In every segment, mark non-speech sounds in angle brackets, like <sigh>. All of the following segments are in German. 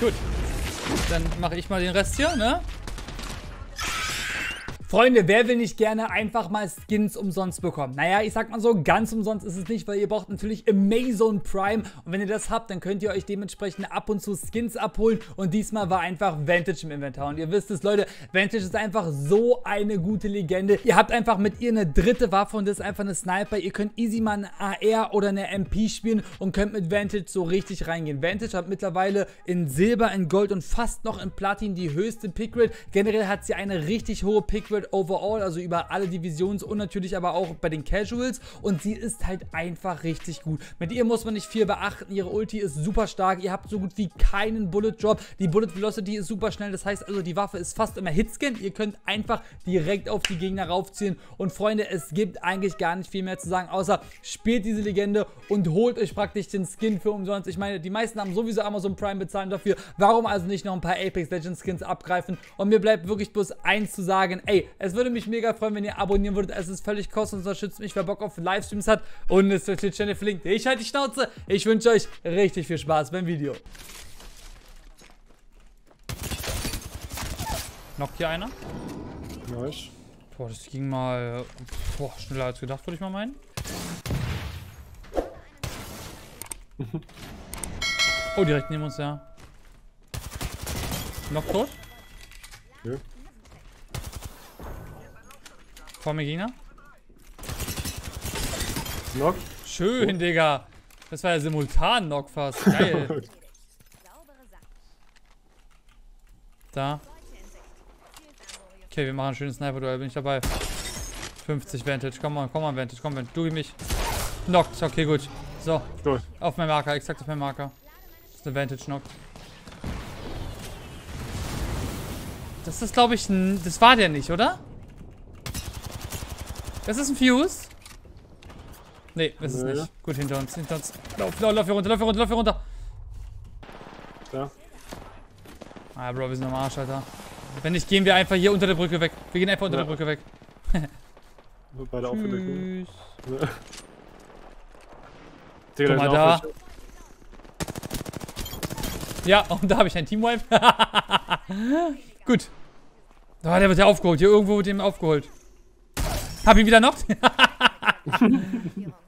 Gut. Dann mache ich mal den Rest hier, ne? Freunde, wer will nicht gerne einfach mal Skins umsonst bekommen? Naja, ich sag mal so, ganz umsonst ist es nicht, weil ihr braucht natürlich Amazon Prime. Und wenn ihr das habt, dann könnt ihr euch dementsprechend ab und zu Skins abholen. Und diesmal war einfach Vantage im Inventar. Und ihr wisst es, Leute, Vantage ist einfach so eine gute Legende. Ihr habt einfach mit ihr eine dritte Waffe und das ist einfach eine Sniper. Ihr könnt easy mal eine AR oder eine MP spielen und könnt mit Vantage so richtig reingehen. Vantage hat mittlerweile in Silber, in Gold und fast noch in Platin die höchste Pickrate. Generell hat sie eine richtig hohe Pickrate Accurate overall, also über alle Divisions und natürlich aber auch bei den Casuals. Und sie ist halt einfach richtig gut. Mit ihr muss man nicht viel beachten. Ihre Ulti ist super stark. Ihr habt so gut wie keinen Bullet Drop. Die Bullet Velocity ist super schnell. Das heißt also, die Waffe ist fast immer Hitscan. Ihr könnt einfach direkt auf die Gegner raufziehen. Und Freunde, es gibt eigentlich gar nicht viel mehr zu sagen, außer spielt diese Legende und holt euch praktisch den Skin für umsonst. Ich meine, die meisten haben sowieso Amazon Prime bezahlen dafür. Warum also nicht noch ein paar Apex Legends Skins abgreifen? Und mir bleibt wirklich bloß eins zu sagen. Ey, es würde mich mega freuen, wenn ihr abonnieren würdet. Es ist völlig kostenlos, unterstützt mich, wer Bock auf Livestreams hat. Und ist der Twitch-Channel verlinkt. Ich halte die Schnauze. Ich wünsche euch richtig viel Spaß beim Video. Knockt hier einer? Nice. Boah, das ging mal boah, schneller als gedacht, würde ich mal meinen. oh, direkt neben uns, ja. Noch tot? Ja. Vor mir Gegner. Knock. Schön, oh. Digga. Das war ja simultan Knock fast. Geil. <laughs> da. Okay, wir machen ein schönes Sniper-Duell. Bin ich dabei. 50 Vantage. Komm mal, komm mal, Vantage. Komm, Vantage. Du gib mich. Knockt. Okay, gut. So. Gut. Auf meinen Marker. Exakt auf meinen Marker. Das ist eine Vantage Knock. Das ist, glaube ich, ein... Das war der nicht, oder? Das ist ein Fuse. Nee, ist es nicht. Gut, hinter uns, hinter uns. Lauf, lauf, lauf hier runter, lauf hier runter, lauf hier runter. Ja. Ah, Bro, wir sind am Arsch, Alter. Wenn nicht, gehen wir einfach hier unter der Brücke weg. Wir gehen einfach unter ja. der Brücke weg. Bei der Aufdeckung. Guck mal da. Ja, und da habe ich einen Teamwipe. <laughs> Gut. Oh, der wird ja aufgeholt. Hier irgendwo wird ihm aufgeholt. Hab ihn wieder knockt. <laughs>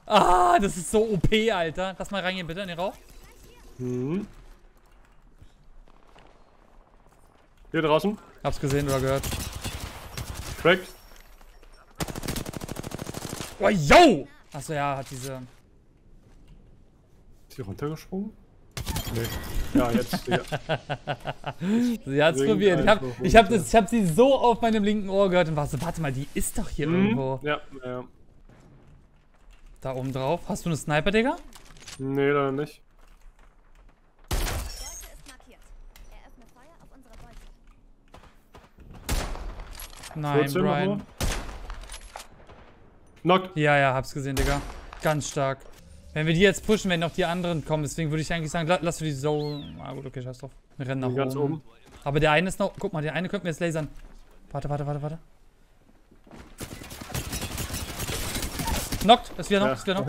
ah, das ist so OP, Alter. Lass mal reingehen, bitte, in den Rauch. Mhm. Hier draußen. Hab's gesehen oder gehört. Cracked. Oh, yo! Achso, ja, hat diese... Ist die runtergesprungen? Nee. Ja, jetzt. Ja. <laughs> sie hat's probiert. Ich hab, ich, hab das, ich hab sie so auf meinem linken Ohr gehört und war so, warte mal, die ist doch hier mhm. irgendwo. Ja, ja. Da oben drauf. Hast du eine Sniper, Digga? Nee, leider nicht. Nein, Brian. Knocked. Ja, ja, hab's gesehen, Digga. Ganz stark. Wenn wir die jetzt pushen, wenn noch die anderen kommen, deswegen würde ich eigentlich sagen, lass wir die so. Ah gut, okay, scheiß drauf. Wir rennen nach ganz oben. oben. Aber der eine ist noch. Guck mal, der eine könnten wir jetzt lasern. Warte, warte, warte, warte. Knockt, ist wieder noch, ja. ist wieder noch.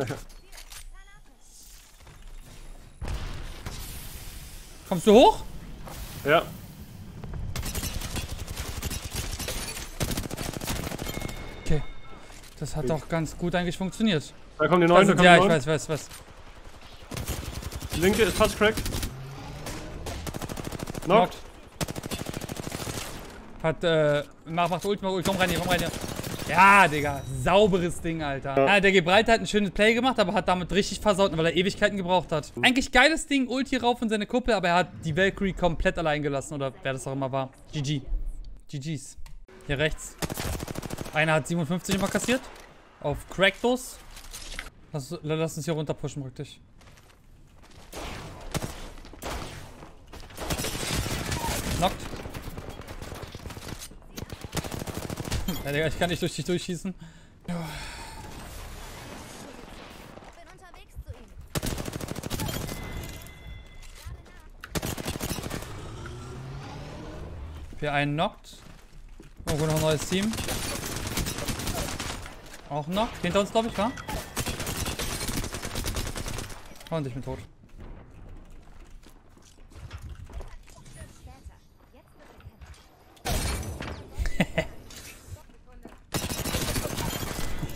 Kommst du hoch? Ja. Okay. Das hat doch ganz gut eigentlich funktioniert. Da kommt die neuen, da kommt Ja, ich weiß, weiß, weiß. Die linke ist fast cracked. Knockt. Hat, äh, mach, macht Ult, mach Ult, komm rein hier, komm rein hier. Ja, Digga, sauberes Ding, Alter. Ja. ja, der Gebreiter hat ein schönes Play gemacht, aber hat damit richtig versaut, weil er Ewigkeiten gebraucht hat. Mhm. Eigentlich geiles Ding, Ulti rauf in seine Kuppel, aber er hat die Valkyrie komplett allein gelassen, oder wer das auch immer war. GG. GG's. Hier rechts. Einer hat 57 immer kassiert. Auf Crackdos. Lass, lass uns hier runter pushen, praktisch. Knockt. ja, Digga, ich kann nicht durch dich durchschießen. Ja. Hier einen knockt. Irgendwo noch ein neues Team. Auch knockt. Hinter uns, glaube ich, wa? Und ich bin tot. <laughs>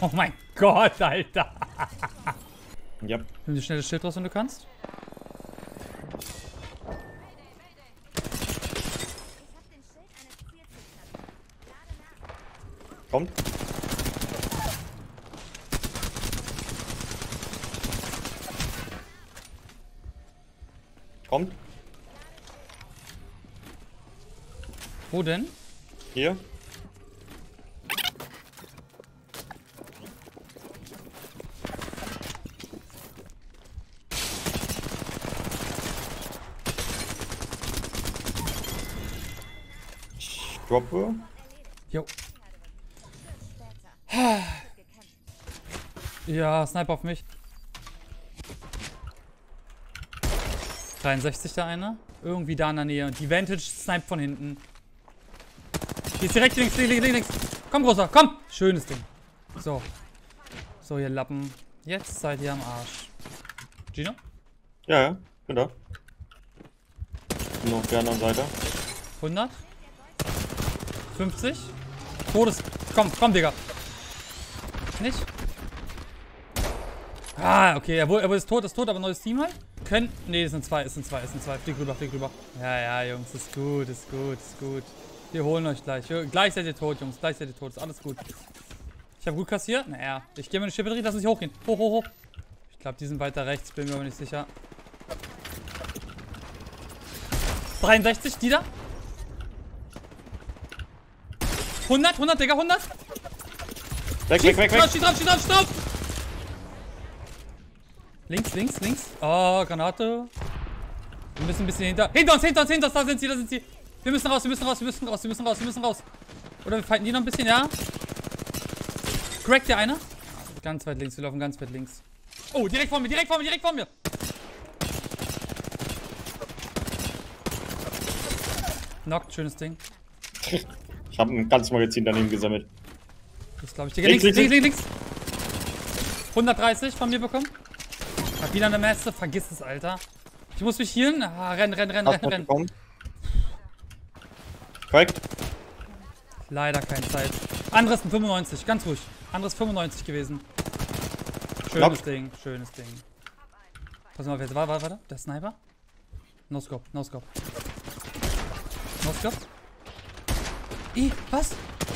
oh mein Gott, Alter! Ja. Yep. Nimm dir schnell das Schild raus, wenn du kannst. Kommt. Kommt. Wo denn? Hier. Ich droppe. Jo. <sighs> Ja, Sniper auf mich. 63 der eine. Irgendwie da in der Nähe. Und die Vantage sniped von hinten. Ist direkt links, links, links, links. Komm, großer, komm. Schönes Ding. So. So, ihr Lappen. Jetzt seid ihr am Arsch. Gino? Ja, ja. Bin da. Bin noch auf der anderen Seite. 100? 50? Todes. Komm, komm, Digga. Nicht? Ah, okay, er, wurde, er ist tot, ist tot, aber neues Team halt. Können. Nee, es sind zwei, es sind zwei, es sind zwei. Flieg rüber, flieg rüber. Ja, ja, Jungs, ist gut, ist gut, ist gut. Wir holen euch gleich. Gleich seid ihr tot, Jungs. Gleich seid ihr tot. Ist alles gut. Ich habe gut kassiert. Naja, ich gehe mir eine Schippe drin, lass uns hochgehen. Hoch, hoch, hoch. Ich glaube, die sind weiter rechts, bin mir aber nicht sicher. 63, die da? 100, 100, Digga, 100. Weg, weg, weg, weg. schieß schieß drauf, schieß drauf. Links, links, links. Oh, Granate. Wir müssen ein bisschen hinter. Hinter uns, hinter uns, hinter uns. Da sind sie, da sind sie. Wir müssen raus, wir müssen raus, wir müssen raus, wir müssen raus, wir müssen raus. Oder wir fighten die noch ein bisschen, ja? Crack der eine. Ganz weit links, wir laufen ganz weit links. Oh, direkt vor mir, direkt vor mir, direkt vor mir. Knockt, schönes Ding. Ich habe ein ganzes Magazin daneben gesammelt. Das glaube ich. Digga, links, Links, links, links, links, links. 130 von mir bekommen. Hab wieder eine Messe. Vergiss es, Alter. Ich muss mich healen. Ah, renn, renn, renn, Hast renn, renn. bekommen? Korrekt. Leider keine Zeit. Anderes 95, ganz ruhig. Anderes 95 gewesen. Schönes Knock. Ding, schönes Ding. Pass mal auf jetzt. Warte, warte, warte. Der Sniper. No scope, no scope. No scope. Ih, was?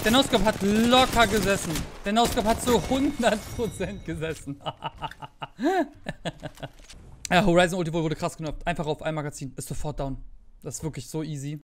Der No scope hat locker gesessen. Der No scope hat zu 100% gesessen. <laughs> <laughs> ja, Horizon Ulti wurde krass genutzt. Einfach auf ein Magazin. Ist sofort down. Das ist wirklich so easy.